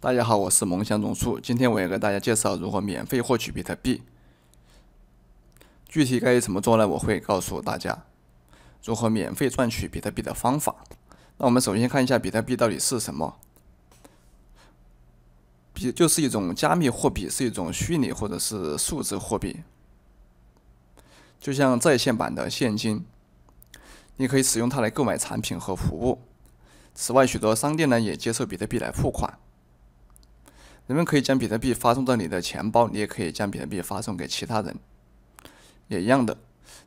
大家好，我是萌想种树。今天我要给大家介绍如何免费获取比特币。具体该怎么做呢？我会告诉大家如何免费赚取比特币的方法。那我们首先看一下比特币到底是什么？比就是一种加密货币，是一种虚拟或者是数字货币，就像在线版的现金，你可以使用它来购买产品和服务。此外，许多商店呢也接受比特币来付款。人们可以将比特币发送到你的钱包，你也可以将比特币发送给其他人，也一样的。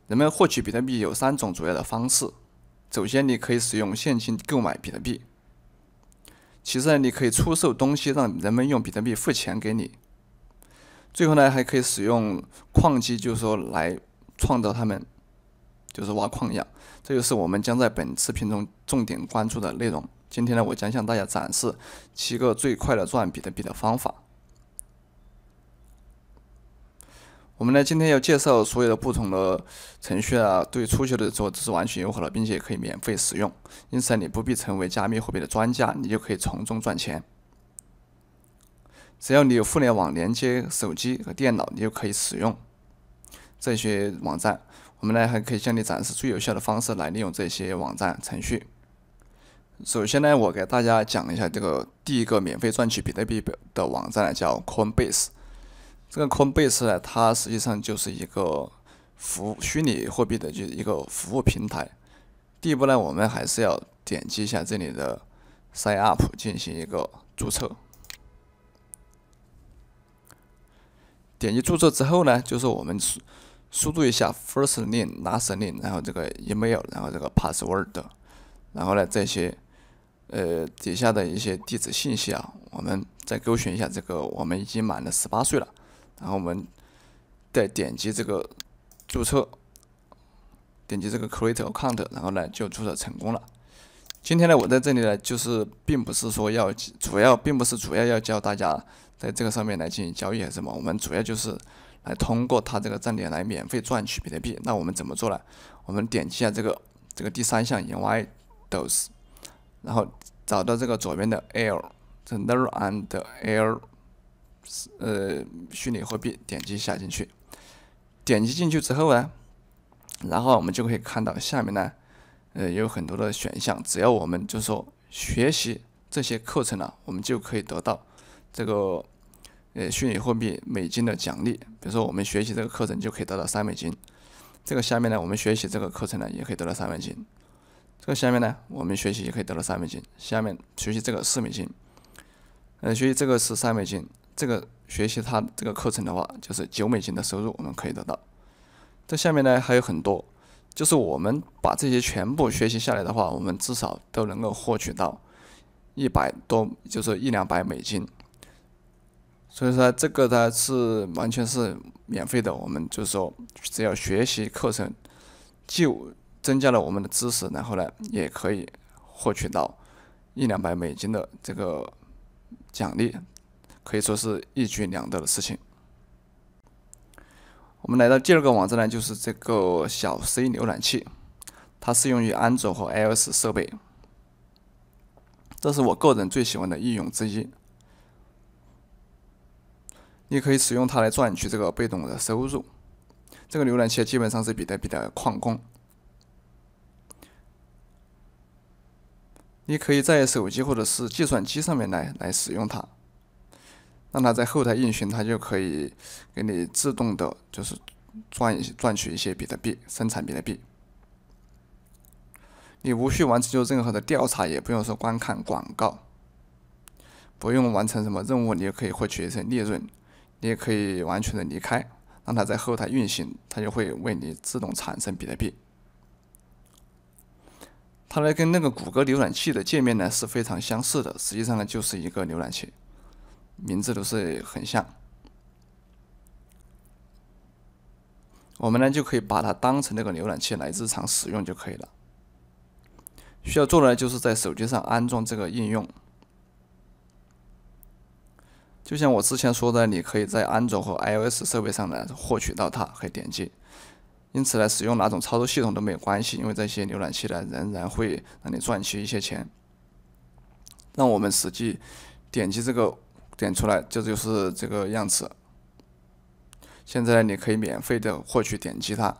人们获取比特币有三种主要的方式：首先，你可以使用现金购买比特币；其次呢，你可以出售东西，让人们用比特币付钱给你；最后呢，还可以使用矿机，就是说来创造他们，就是挖矿一样。这就是我们将在本视频中重点关注的内容。今天呢，我将向大家展示七个最快的赚比特币的方法。我们呢，今天要介绍所有的不同的程序啊，对初学的时候都是完全友好的，并且可以免费使用。因此，你不必成为加密货币的专家，你就可以从中赚钱。只要你有互联网连接手机和电脑，你就可以使用这些网站。我们呢，还可以向你展示最有效的方式来利用这些网站程序。首先呢，我给大家讲一下这个第一个免费赚取比特币的网站呢，叫 Coinbase。这个 Coinbase 呢，它实际上就是一个服虚拟货币的就一个服务平台。第一步呢，我们还是要点击一下这里的 Sign Up 进行一个注册。点击注册之后呢，就是我们输输入一下 First Name、Last Name，然后这个 Email，然后这个 Password，然后呢这些。呃，底下的一些地址信息啊，我们再勾选一下这个，我们已经满了十八岁了，然后我们再点击这个注册，点击这个 Create Account，然后呢就注册成功了。今天呢，我在这里呢，就是并不是说要主要，并不是主要要教大家在这个上面来进行交易还是什么，我们主要就是来通过它这个站点来免费赚取比特币。那我们怎么做呢？我们点击一下这个这个第三项，in widos。然后找到这个左边的 L，这 Ner and L，呃，虚拟货币，点击下进去。点击进去之后呢，然后我们就可以看到下面呢，呃，有很多的选项。只要我们就说学习这些课程呢，我们就可以得到这个呃虚拟货币美金的奖励。比如说我们学习这个课程就可以得到三美金。这个下面呢，我们学习这个课程呢，也可以得到三美金。这个下面呢，我们学习也可以得到三美金。下面学习这个四美金，呃，学习这个是三美金。这个学习它这个课程的话，就是九美金的收入，我们可以得到。这下面呢还有很多，就是我们把这些全部学习下来的话，我们至少都能够获取到一百多，就是一两百美金。所以说这个呢是完全是免费的，我们就是说只要学习课程就。增加了我们的知识，然后呢，也可以获取到一两百美金的这个奖励，可以说是一举两得的事情。我们来到第二个网站呢，就是这个小 C 浏览器，它适用于安卓和 iOS 设备，这是我个人最喜欢的应用之一。你可以使用它来赚取这个被动的收入。这个浏览器基本上是比特币的矿工。你可以在手机或者是计算机上面来来使用它，让它在后台运行，它就可以给你自动的，就是赚一赚取一些比特币，生产比特币。你无需完成就任何的调查，也不用说观看广告，不用完成什么任务，你就可以获取一些利润。你也可以完全的离开，让它在后台运行，它就会为你自动产生比特币。它呢跟那个谷歌浏览器的界面呢是非常相似的，实际上呢就是一个浏览器，名字都是很像。我们呢就可以把它当成那个浏览器来日常使用就可以了。需要做的就是在手机上安装这个应用，就像我之前说的，你可以在安卓和 iOS 设备上呢获取到它，可以点击。因此呢，使用哪种操作系统都没有关系，因为这些浏览器呢仍然会让你赚取一些钱。让我们实际点击这个点出来，这就是这个样子。现在你可以免费的获取点击它，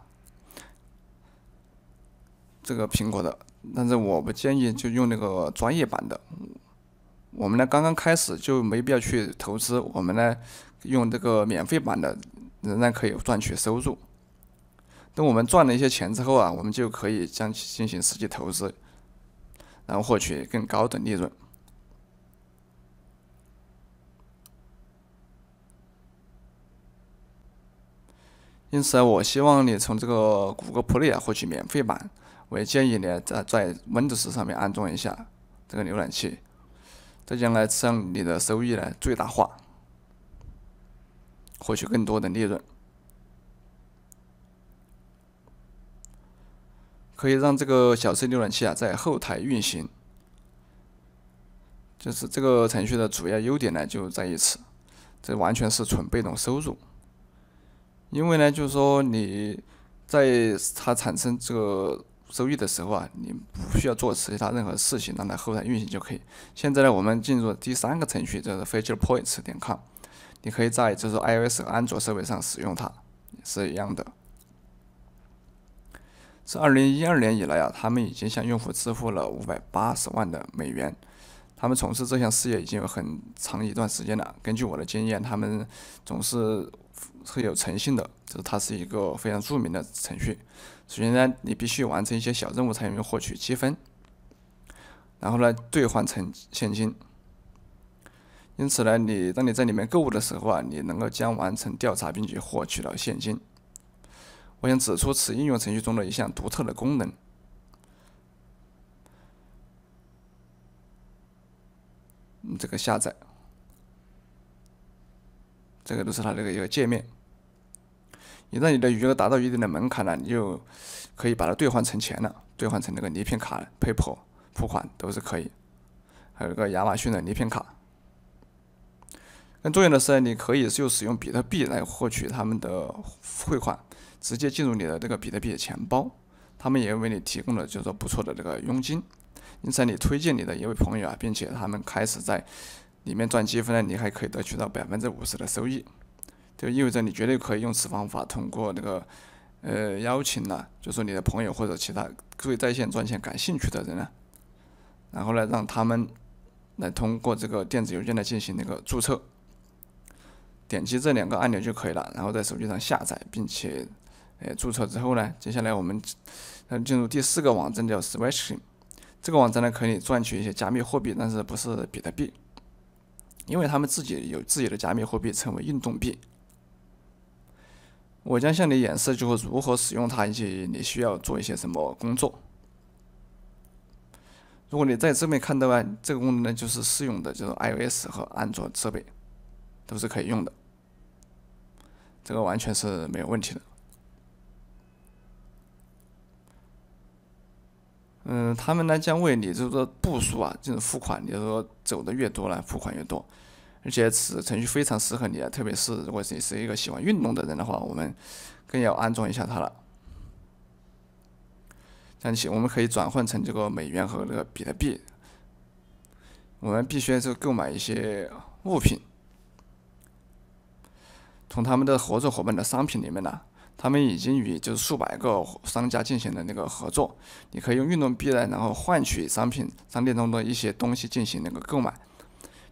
这个苹果的，但是我不建议就用那个专业版的。我们呢刚刚开始就没必要去投资，我们呢用这个免费版的，仍然可以赚取收入。等我们赚了一些钱之后啊，我们就可以将其进行实际投资，然后获取更高的利润。因此，我希望你从这个谷歌 Play 啊获取免费版。我也建议你在在 Windows 上面安装一下这个浏览器，这将来让你的收益呢最大化，获取更多的利润。可以让这个小 C 浏览器啊在后台运行，就是这个程序的主要优点呢就在于此，这完全是纯被动收入。因为呢，就是说你在它产生这个收益的时候啊，你不需要做其他任何事情，让它后台运行就可以。现在呢，我们进入第三个程序，就是 FeaturePoints 点 com，你可以在就是 iOS 和安卓设备上使用它，是一样的。自二零一二年以来啊，他们已经向用户支付了五百八十万的美元。他们从事这项事业已经有很长一段时间了。根据我的经验，他们总是会有诚信的，就是它是一个非常著名的程序。首先呢，你必须完成一些小任务才能获取积分，然后呢兑换成现金。因此呢，你当你在里面购物的时候啊，你能够将完成调查并且获取到现金。我想指出此应用程序中的一项独特的功能。这个下载，这个都是它这个一个界面。一旦你的余额达到一定的门槛了，你就可以把它兑换成钱了，兑换成那个礼品卡、PayPal 付款都是可以。还有个亚马逊的礼品卡。更重要的是，你可以就使用比特币来获取他们的汇款。直接进入你的这个比特币的钱包，他们也为你提供了就是说不错的这个佣金。因此，你推荐你的一位朋友啊，并且他们开始在里面赚积分呢，你还可以得取到百分之五十的收益。就意味着你绝对可以用此方法通过这个呃邀请呢，就说你的朋友或者其他对在线赚钱感兴趣的人呢，然后呢让他们来通过这个电子邮件来进行那个注册，点击这两个按钮就可以了，然后在手机上下载，并且。呃，注册之后呢，接下来我们进入第四个网站叫 Switch，这个网站呢可以赚取一些加密货币，但是不是比特币，因为他们自己有自己的加密货币，称为运动币。我将向你演示就是如何使用它，以及你需要做一些什么工作。如果你在这边看到啊，这个功能呢就是适用的，就是 iOS 和安卓设备都是可以用的，这个完全是没有问题的。嗯，他们呢将为你这个步数啊进行付款，你说走的越多呢，付款越多。而且此程序非常适合你啊，特别是如果你是一个喜欢运动的人的话，我们更要安装一下它了。这样起，我们可以转换成这个美元和那个比特币。我们必须是购买一些物品，从他们的合作伙伴的商品里面呢。他们已经与就是数百个商家进行了那个合作，你可以用运动币呢，然后换取商品商店中的一些东西进行那个购买。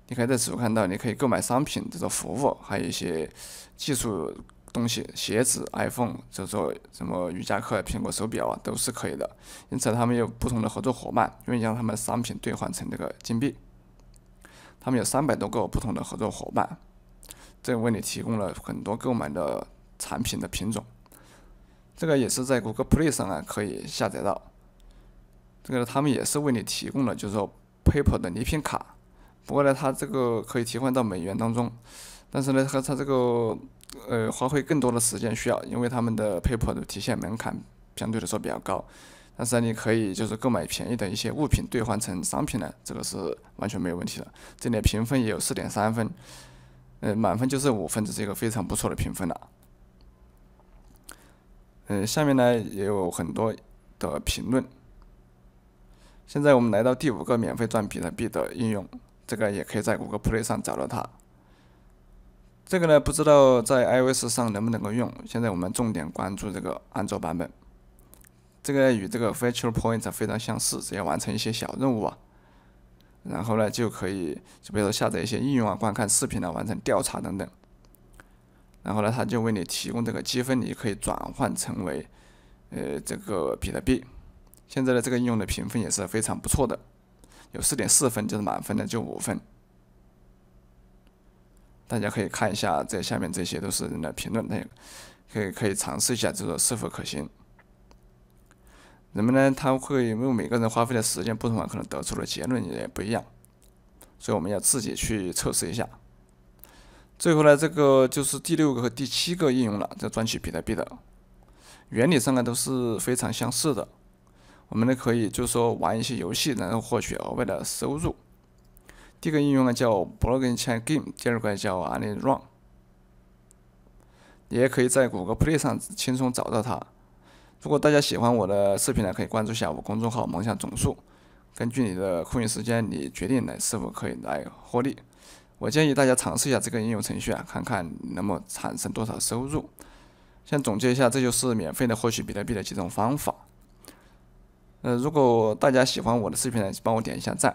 你可以在此处看到，你可以购买商品这种服务，还有一些技术东西，鞋子、iPhone，就说什么瑜伽课、苹果手表啊，都是可以的。因此，他们有不同的合作伙伴，愿意将他们商品兑换成这个金币。他们有三百多个不同的合作伙伴，这为你提供了很多购买的。产品的品种，这个也是在谷歌 Play 上啊可以下载到。这个他们也是为你提供了，就是说 PayPal 的礼品卡。不过呢，它这个可以替换到美元当中，但是呢，和它这个呃花费更多的时间需要，因为他们的 PayPal 的提现门槛相对来说比较高。但是你可以就是购买便宜的一些物品兑换成商品呢，这个是完全没有问题的。这里评分也有四点三分，呃，满分就是五分，这是一个非常不错的评分了。嗯，下面呢也有很多的评论。现在我们来到第五个免费赚比特币的应用，这个也可以在谷歌 Play 上找到它。这个呢，不知道在 iOS 上能不能够用。现在我们重点关注这个安卓版本。这个与这个 Feature Point 非常相似，只要完成一些小任务啊，然后呢就可以，就比如说下载一些应用啊、观看视频啊、完成调查等等。然后呢，它就为你提供这个积分，你可以转换成为呃这个比特币。现在的这个应用的评分也是非常不错的，有四点四分，就是满分的就五分。大家可以看一下，这下面这些都是人的评论，那可以可以尝试一下，就说是否可行。人们呢，他会因为每个人花费的时间不同啊，可能得出的结论也不一样，所以我们要自己去测试一下。最后呢，这个就是第六个和第七个应用了，这赚取比特币的，原理上呢都是非常相似的。我们呢可以就是说玩一些游戏，然后获取额外的收入。第一个应用呢叫 Blogging Chat Game，第二个叫 Ani Run。也可以在谷歌 Play 上轻松找到它。如果大家喜欢我的视频呢，可以关注一下我公众号“梦想总数”。根据你的空余时间，你决定来是否可以来获利。我建议大家尝试一下这个应用程序啊，看看能够产生多少收入。先总结一下，这就是免费的获取比特币的几种方法。呃，如果大家喜欢我的视频呢，帮我点一下赞。